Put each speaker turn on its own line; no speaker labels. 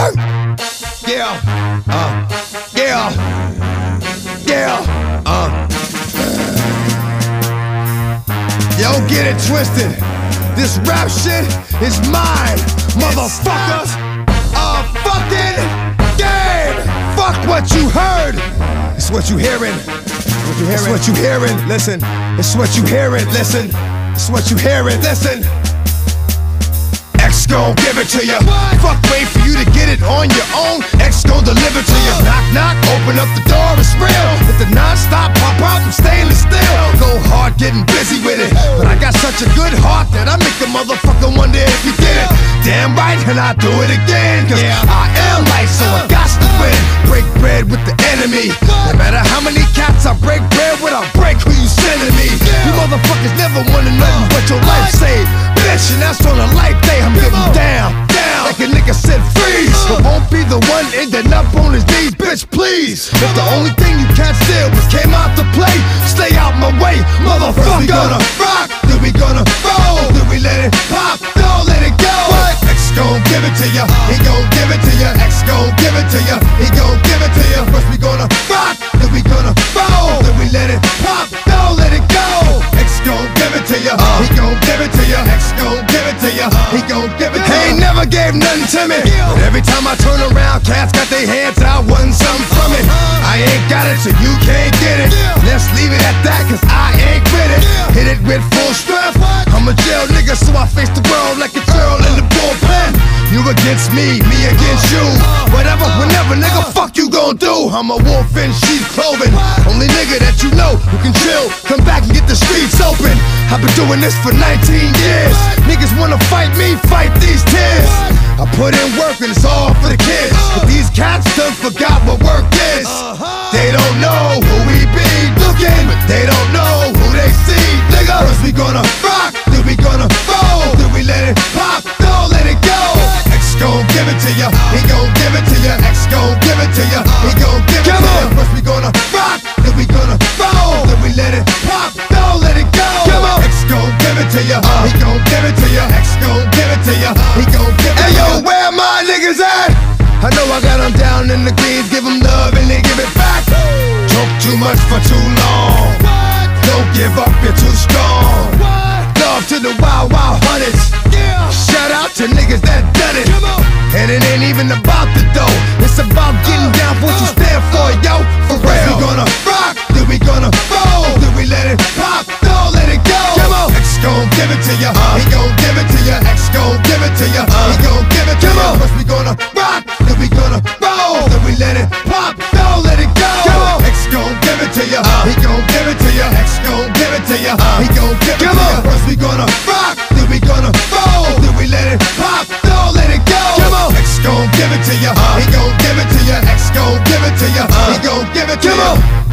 Uh, yeah, uh, yeah, yeah, uh. Yo, get it twisted. This rap shit is mine, motherfuckers. A fucking game. Fuck what you heard. It's what you hearing. It's what you hearing. Listen. It's what you hearing. Listen. It's what you hearing. Listen. Gon' give it to you. Fuck, wait for you to get it on your own. X gon' deliver to you. Knock, knock, open up the door, it's real. With the non-stop pop out, I'm stainless steel. Go hard, getting busy with it. But I got such a good heart that I make a motherfucker wonder if you did it. Damn right, and I do it again. Cause yeah. I am light, so I got to win. Break bread with the enemy. No matter how many cats I break bread with, I break who you sending me. Motherfuckers never wanted nothing but your life saved. Bitch, and that's on a life day. I'm getting down, down. Like a nigga said freeze. But won't be the one ending up on his knees, bitch, please. If the only thing you can't steal was came out to play, stay out my way, motherfucker. we gonna rock, then we gonna roll, then we let it pop, don't let it go. What? X gon' give it to ya, he gon' give it to ya. X gon' give it to ya, he gon' give it to ya. First we gonna rock, then we gonna roll, then we let it pop, gave nothing to me, but every time I turn around, cats got their hands out, wanting something from it. I ain't got it, so you can't get it. Let's leave it at that, cause I ain't with it. Hit it with full strength. I'm a jail nigga, so I face the world like a girl in the bullpen. You against me, me against you. Whatever, whenever, nigga, fuck you gon' do. I'm a wolf in sheep's clothing. Only nigga that you know who can chill. Come back and get the streets open. I've been doing this for 19 years. Niggas wanna fight me, and it's all for the kids. But these cats done forgot what work is. Uh-huh. They don't know who we be looking, but they don't know who they see. Nigga, first we gonna rock, then we gonna roll, then we let it pop, don't let it go. X gon' give it to ya, he gon' give it to ya. X gon' give it to ya, he gon' give it to ya. First we gonna rock, then we gonna roll, then we let it pop, don't let it go. X gon' give it to ya, he gon' give it to ya. X gon' give it to ya, he gon' give it to ya. Hey yo, where my niggas at? I know I got them down in the greens, give them love and they give it back. Talk too much for too long. Don't give up, you're too strong. Love to the wild, wild hunters. Shout out to niggas that done it. And it ain't even about the dough. It's about getting down for what you stand for, yo. For real. We gonna rock, it to ya, he gon' give it to ya. X gon' give it to ya, he gon' give it to ya.